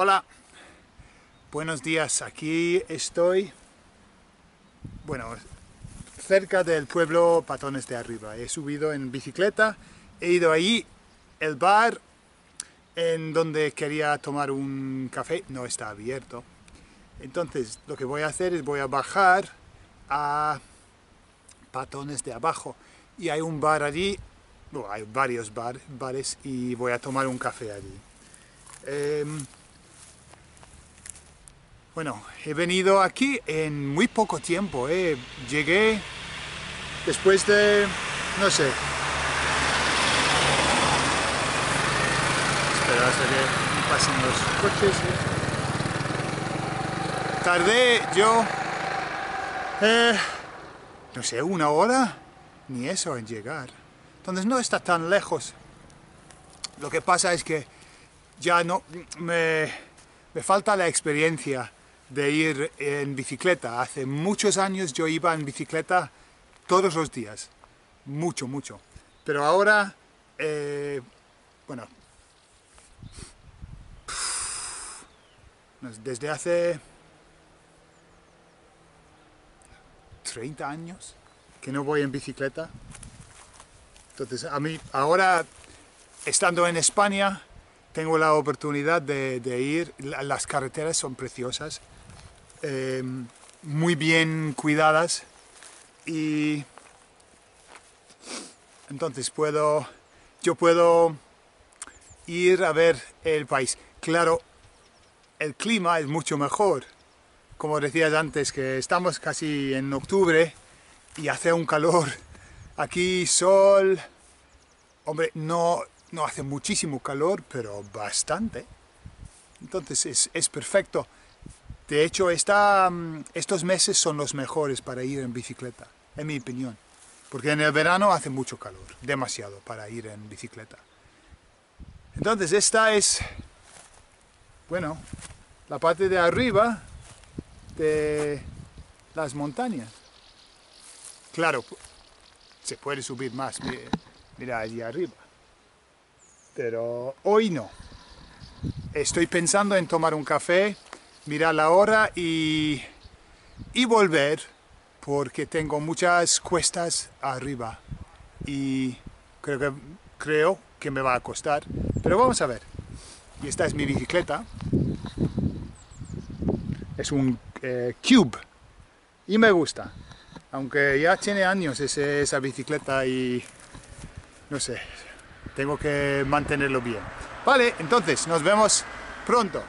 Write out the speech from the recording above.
Hola, buenos días, aquí estoy, bueno, cerca del pueblo Patones de Arriba. He subido en bicicleta, he ido ahí, el bar en donde quería tomar un café no está abierto. Entonces lo que voy a hacer es voy a bajar a Patones de Abajo y hay un bar allí, bueno, hay varios bares y voy a tomar un café allí. Em, bueno, he venido aquí en muy poco tiempo, eh. llegué después de, no sé, espera hasta que pasen los coches. Tardé yo, eh, no sé, una hora, ni eso en llegar. Entonces no está tan lejos. Lo que pasa es que ya no, me, me falta la experiencia de ir en bicicleta. Hace muchos años yo iba en bicicleta todos los días, mucho, mucho. Pero ahora, eh, bueno, desde hace 30 años que no voy en bicicleta. Entonces, a mí, ahora, estando en España, tengo la oportunidad de, ir, las carreteras son preciosas, eh, muy bien cuidadas y entonces puedo, yo puedo ir a ver el país. Claro, el clima es mucho mejor. Como decías antes, que estamos casi en octubre y hace un calor. Aquí sol, hombre, no, no hace muchísimo calor, pero bastante. Entonces es, es perfecto. De hecho, mm, estos meses son los mejores para ir en bicicleta, en mi opinión. Porque en el verano hace mucho calor, demasiado para ir en bicicleta. Entonces esta es, bueno, la parte de arriba de las montañas. Claro, se puede subir más, mira allí arriba. Pero hoy no. Estoy pensando en tomar un café mirar la hora y, y volver porque tengo muchas cuestas arriba y creo que, creo que me va a costar, pero vamos a ver. Y esta es mi bicicleta. Es un eh, Cube y me gusta. Aunque ya tiene años esa bicicleta y no sé, tengo que mantenerlo bien. Vale, entonces nos vemos pronto.